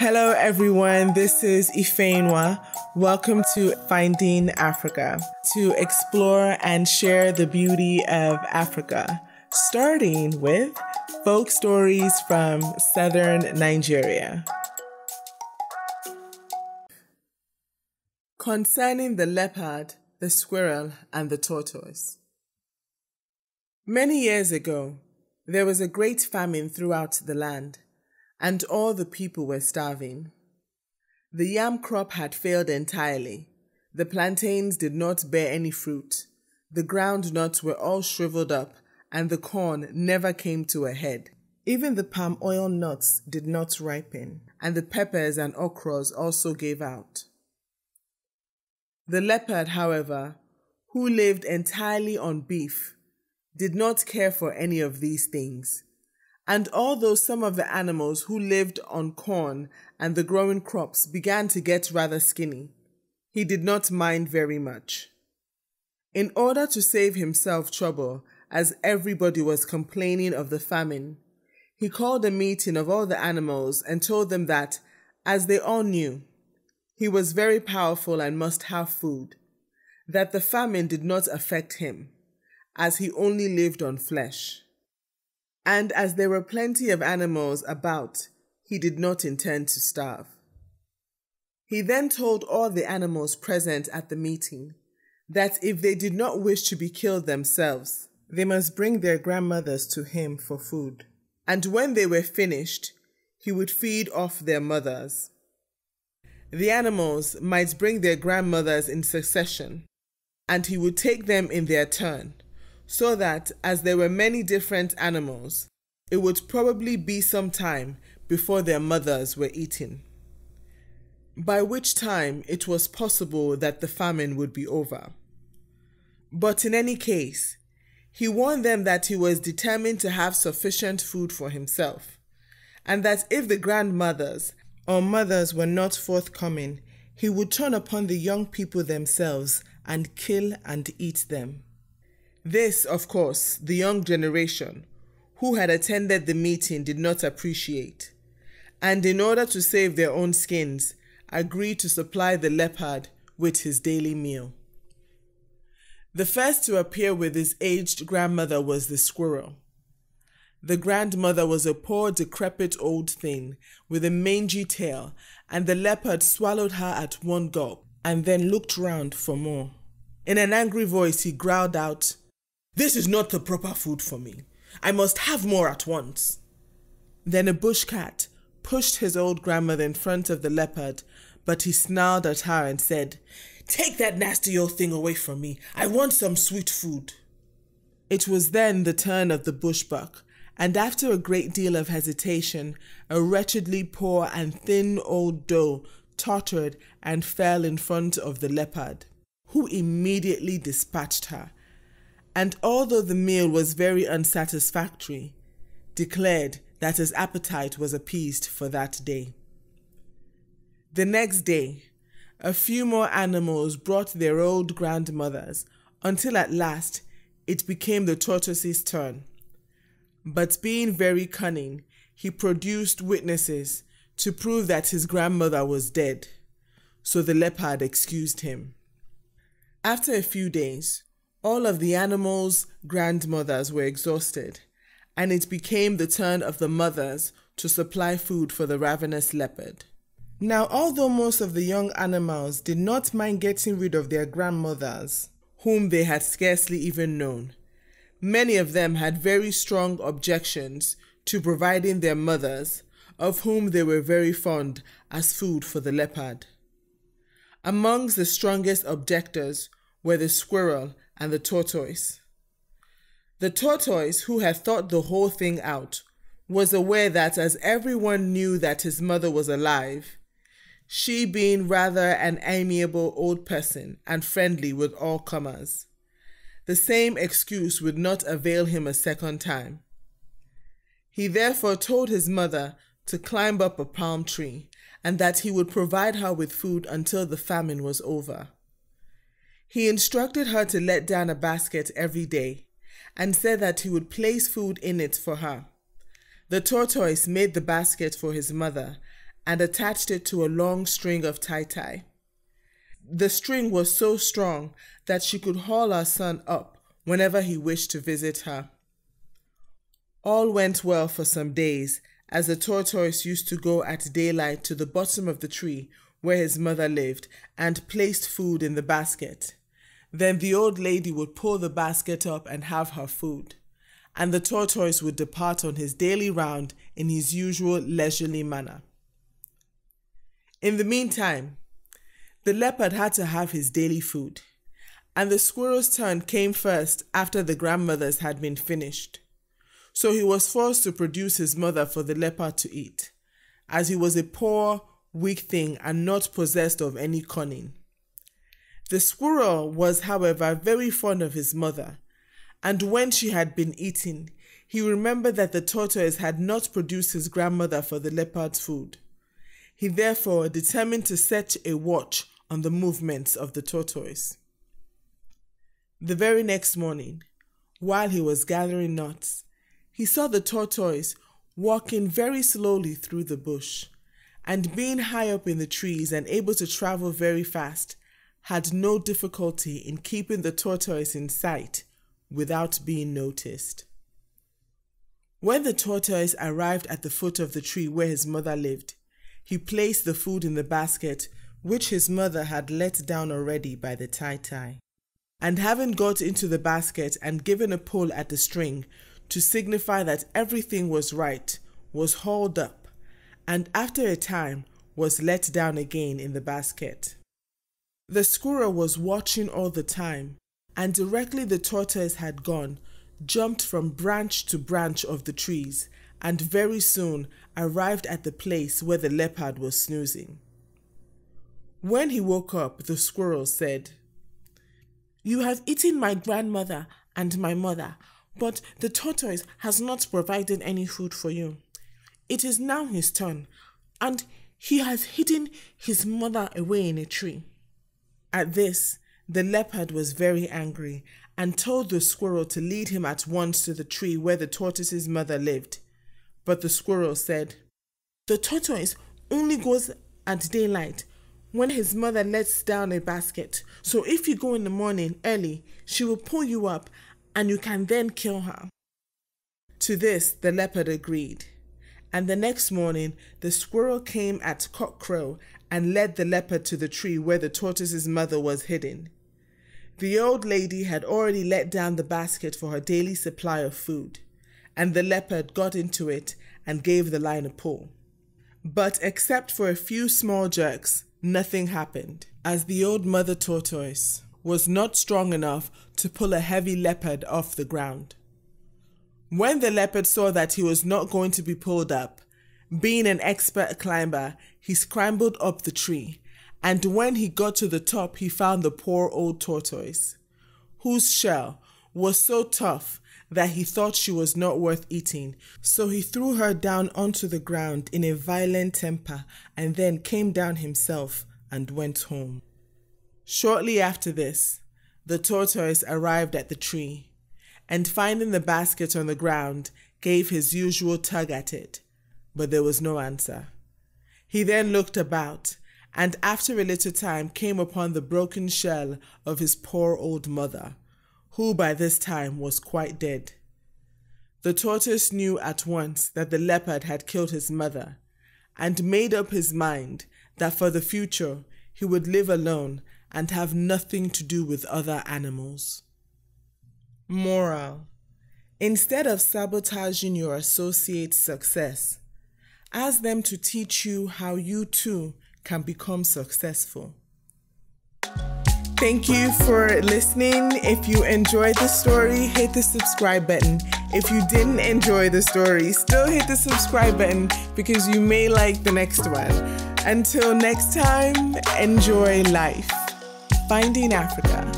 Hello, everyone. This is Ifeyinwa. Welcome to Finding Africa to explore and share the beauty of Africa, starting with folk stories from southern Nigeria. Concerning the leopard, the squirrel, and the tortoise. Many years ago, there was a great famine throughout the land and all the people were starving. The yam crop had failed entirely. The plantains did not bear any fruit. The ground nuts were all shriveled up, and the corn never came to a head. Even the palm oil nuts did not ripen, and the peppers and okras also gave out. The leopard, however, who lived entirely on beef, did not care for any of these things. And although some of the animals who lived on corn and the growing crops began to get rather skinny, he did not mind very much. In order to save himself trouble, as everybody was complaining of the famine, he called a meeting of all the animals and told them that, as they all knew, he was very powerful and must have food, that the famine did not affect him, as he only lived on flesh. And as there were plenty of animals about, he did not intend to starve. He then told all the animals present at the meeting that if they did not wish to be killed themselves, they must bring their grandmothers to him for food. And when they were finished, he would feed off their mothers. The animals might bring their grandmothers in succession, and he would take them in their turn so that as there were many different animals, it would probably be some time before their mothers were eaten. By which time it was possible that the famine would be over. But in any case, he warned them that he was determined to have sufficient food for himself, and that if the grandmothers or mothers were not forthcoming, he would turn upon the young people themselves and kill and eat them. This, of course, the young generation who had attended the meeting did not appreciate, and in order to save their own skins, agreed to supply the leopard with his daily meal. The first to appear with his aged grandmother was the squirrel. The grandmother was a poor, decrepit old thing with a mangy tail, and the leopard swallowed her at one gulp and then looked round for more. In an angry voice, he growled out, this is not the proper food for me. I must have more at once. Then a bush cat pushed his old grandmother in front of the leopard, but he snarled at her and said, Take that nasty old thing away from me. I want some sweet food. It was then the turn of the bushbuck, and after a great deal of hesitation, a wretchedly poor and thin old doe tottered and fell in front of the leopard, who immediately dispatched her and although the meal was very unsatisfactory, declared that his appetite was appeased for that day. The next day, a few more animals brought their old grandmothers until at last it became the tortoise's turn. But being very cunning, he produced witnesses to prove that his grandmother was dead, so the leopard excused him. After a few days, all of the animals' grandmothers were exhausted, and it became the turn of the mothers to supply food for the ravenous leopard. Now, although most of the young animals did not mind getting rid of their grandmothers, whom they had scarcely even known, many of them had very strong objections to providing their mothers, of whom they were very fond, as food for the leopard. Amongst the strongest objectors were the squirrel and the tortoise. The tortoise, who had thought the whole thing out, was aware that as everyone knew that his mother was alive, she being rather an amiable old person and friendly with all comers, the same excuse would not avail him a second time. He therefore told his mother to climb up a palm tree and that he would provide her with food until the famine was over. He instructed her to let down a basket every day and said that he would place food in it for her. The tortoise made the basket for his mother and attached it to a long string of tie tie. The string was so strong that she could haul her son up whenever he wished to visit her. All went well for some days, as the tortoise used to go at daylight to the bottom of the tree where his mother lived and placed food in the basket. Then the old lady would pull the basket up and have her food, and the tortoise would depart on his daily round in his usual leisurely manner. In the meantime, the leopard had to have his daily food, and the squirrel's turn came first after the grandmother's had been finished. So he was forced to produce his mother for the leopard to eat, as he was a poor, weak thing and not possessed of any cunning. The squirrel was, however, very fond of his mother, and when she had been eaten, he remembered that the tortoise had not produced his grandmother for the leopard's food. He therefore determined to set a watch on the movements of the tortoise. The very next morning, while he was gathering nuts, he saw the tortoise walking very slowly through the bush, and being high up in the trees and able to travel very fast, had no difficulty in keeping the tortoise in sight without being noticed. When the tortoise arrived at the foot of the tree where his mother lived, he placed the food in the basket which his mother had let down already by the tie tie. And having got into the basket and given a pull at the string to signify that everything was right, was hauled up, and after a time was let down again in the basket. The squirrel was watching all the time, and directly the tortoise had gone, jumped from branch to branch of the trees, and very soon arrived at the place where the leopard was snoozing. When he woke up, the squirrel said, You have eaten my grandmother and my mother, but the tortoise has not provided any food for you. It is now his turn, and he has hidden his mother away in a tree. At this, the leopard was very angry and told the squirrel to lead him at once to the tree where the tortoise's mother lived. But the squirrel said, The tortoise only goes at daylight when his mother lets down a basket. So if you go in the morning early, she will pull you up and you can then kill her. To this, the leopard agreed. And the next morning, the squirrel came at cockcrow and led the leopard to the tree where the tortoise's mother was hidden. The old lady had already let down the basket for her daily supply of food, and the leopard got into it and gave the line a pull. But except for a few small jerks, nothing happened, as the old mother tortoise was not strong enough to pull a heavy leopard off the ground. When the leopard saw that he was not going to be pulled up, being an expert climber, he scrambled up the tree, and when he got to the top, he found the poor old tortoise, whose shell was so tough that he thought she was not worth eating. So he threw her down onto the ground in a violent temper and then came down himself and went home. Shortly after this, the tortoise arrived at the tree and finding the basket on the ground, gave his usual tug at it but there was no answer. He then looked about, and after a little time came upon the broken shell of his poor old mother, who by this time was quite dead. The tortoise knew at once that the leopard had killed his mother, and made up his mind that for the future he would live alone and have nothing to do with other animals. Moral Instead of sabotaging your associate's success, Ask them to teach you how you too can become successful. Thank you for listening. If you enjoyed the story, hit the subscribe button. If you didn't enjoy the story, still hit the subscribe button because you may like the next one. Until next time, enjoy life. Finding Africa.